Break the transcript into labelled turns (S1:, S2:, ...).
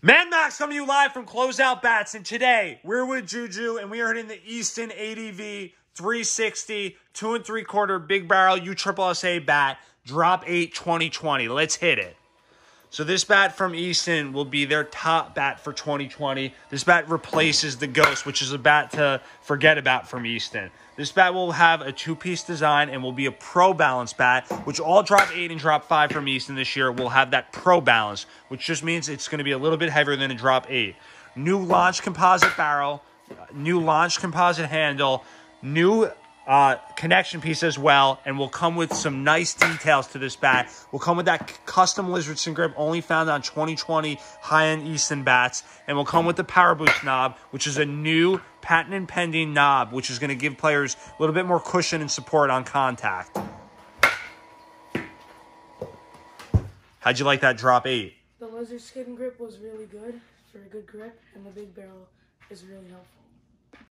S1: Man Max coming to you live from Closeout Bats, and today we're with Juju, and we are hitting the Easton ADV 360 two and three quarter big barrel U Triple SA bat, drop eight 2020. Let's hit it. So this bat from Easton will be their top bat for 2020. This bat replaces the Ghost, which is a bat to forget about from Easton. This bat will have a two-piece design and will be a pro balance bat, which all drop eight and drop five from Easton this year will have that pro balance, which just means it's going to be a little bit heavier than a drop eight. New launch composite barrel, new launch composite handle, new uh, connection piece as well, and will come with some nice details to this bat. Will come with that custom Lizard Skins grip only found on 2020 high-end Easton bats, and will come with the Power Boost knob, which is a new patent and pending knob, which is going to give players a little bit more cushion and support on contact. How'd you like that drop eight?
S2: The lizard skin grip was really good for a good grip, and the big barrel is really helpful.